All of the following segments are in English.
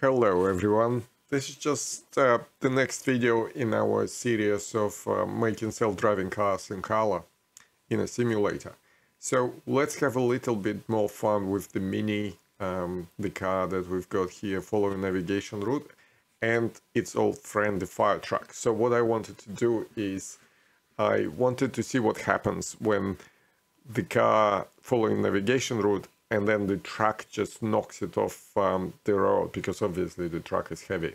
Hello everyone, this is just uh, the next video in our series of uh, making self-driving cars in Carla in a simulator. So let's have a little bit more fun with the Mini, um, the car that we've got here following navigation route and its old friend the fire truck. So what I wanted to do is I wanted to see what happens when the car following navigation route and then the truck just knocks it off um, the road because obviously the truck is heavy.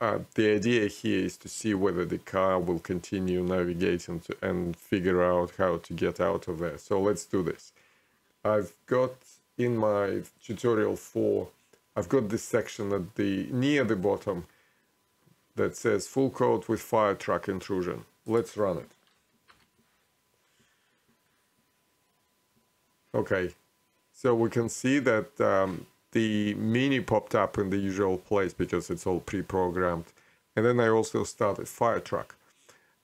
Uh, the idea here is to see whether the car will continue navigating to, and figure out how to get out of there. So let's do this. I've got in my tutorial 4, I've got this section at the near the bottom that says full code with fire truck intrusion. Let's run it. Okay, so we can see that um, the Mini popped up in the usual place because it's all pre-programmed. And then I also started fire truck.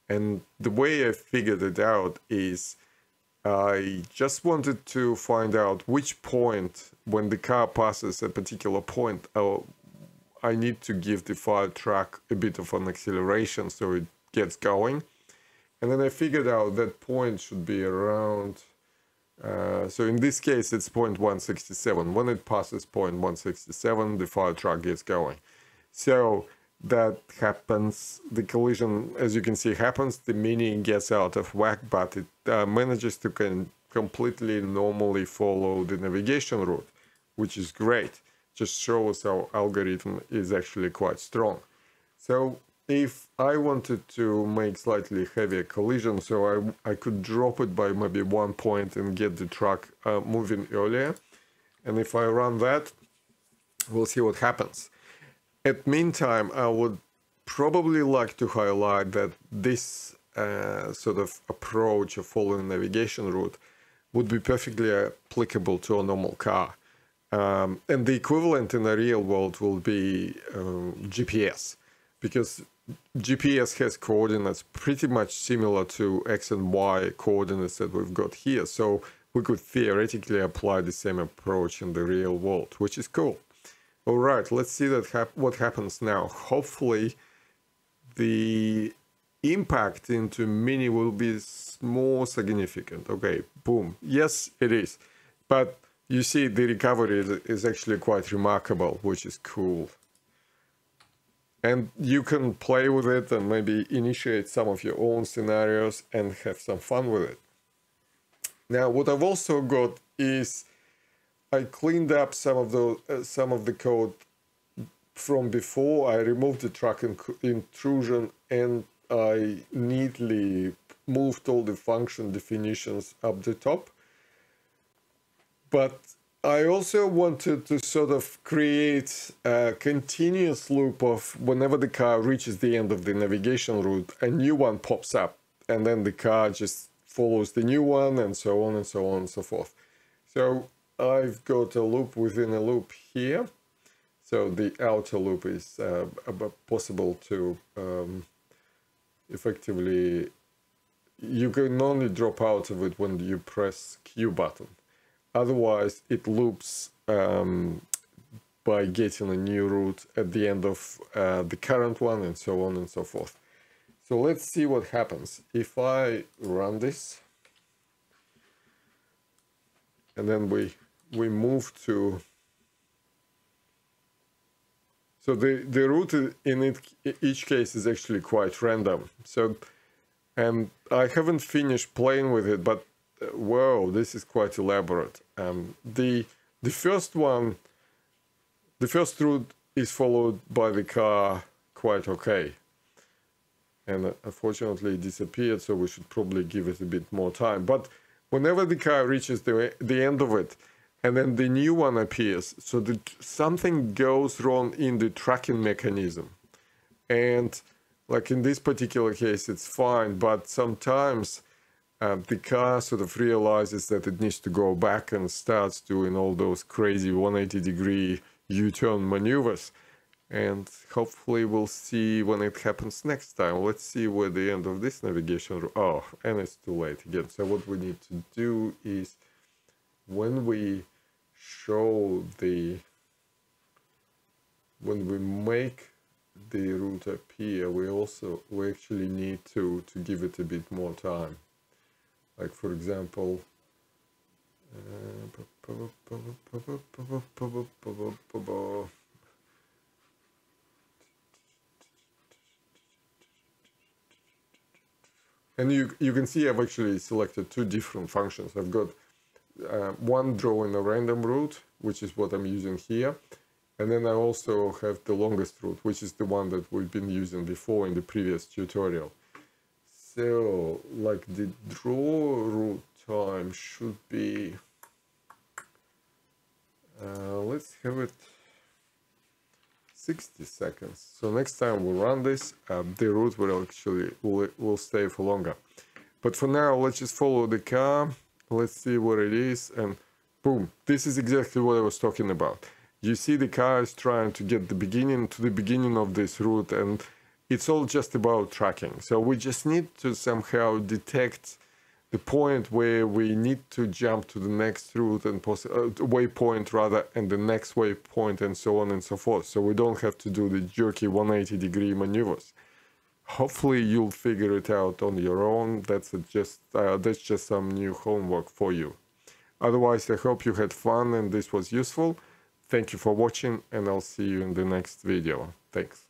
And the way I figured it out is I just wanted to find out which point, when the car passes a particular point, oh, I need to give the fire truck a bit of an acceleration so it gets going. And then I figured out that point should be around uh, so in this case, it's point 0.167. When it passes point 0.167, the fire truck gets going. So that happens, the collision, as you can see, happens, the Mini gets out of whack, but it uh, manages to can completely normally follow the navigation route, which is great. Just shows our algorithm is actually quite strong. So if I wanted to make slightly heavier collision, so I, I could drop it by maybe one point and get the truck uh, moving earlier. And if I run that, we'll see what happens. At meantime, I would probably like to highlight that this uh, sort of approach of following navigation route would be perfectly applicable to a normal car. Um, and the equivalent in the real world will be um, GPS because GPS has coordinates pretty much similar to X and Y coordinates that we've got here. So we could theoretically apply the same approach in the real world, which is cool. All right, let's see that hap what happens now. Hopefully the impact into Mini will be more significant. Okay, boom. Yes, it is. But you see the recovery is, is actually quite remarkable, which is cool and you can play with it and maybe initiate some of your own scenarios and have some fun with it. Now, what I've also got is I cleaned up some of the uh, some of the code from before. I removed the truck intrusion and I neatly moved all the function definitions up the top. But I also wanted to sort of create a continuous loop of whenever the car reaches the end of the navigation route, a new one pops up, and then the car just follows the new one, and so on and so on and so forth. So I've got a loop within a loop here. So the outer loop is uh, possible to um, effectively, you can only drop out of it when you press Q button. Otherwise, it loops um, by getting a new route at the end of uh, the current one and so on and so forth. So let's see what happens. If I run this and then we we move to so the the route in it, each case is actually quite random so and I haven't finished playing with it but whoa, this is quite elaborate. Um, the the first one, the first route is followed by the car quite okay. And uh, unfortunately it disappeared, so we should probably give it a bit more time. But whenever the car reaches the, the end of it, and then the new one appears, so something goes wrong in the tracking mechanism. And like in this particular case, it's fine, but sometimes uh, the car sort of realizes that it needs to go back and starts doing all those crazy 180 degree U-turn maneuvers. And hopefully we'll see when it happens next time. Let's see where the end of this navigation... Oh, and it's too late again. So what we need to do is when we show the when we make the route appear, we also we actually need to to give it a bit more time. Like for example, uh, and you you can see I've actually selected two different functions. I've got uh, one drawing a random route, which is what I'm using here, and then I also have the longest route, which is the one that we've been using before in the previous tutorial. So, like the draw route time should be, uh, let's have it 60 seconds. So next time we run this, uh, the route will actually will, will stay for longer. But for now, let's just follow the car. Let's see what it is. And boom, this is exactly what I was talking about you see the car is trying to get the beginning to the beginning of this route and it's all just about tracking. So we just need to somehow detect the point where we need to jump to the next route and poss- uh, waypoint rather and the next waypoint and so on and so forth. So we don't have to do the jerky 180 degree maneuvers. Hopefully you'll figure it out on your own. That's just uh, that's just some new homework for you. Otherwise i hope you had fun and this was useful. Thank you for watching and I'll see you in the next video. Thanks.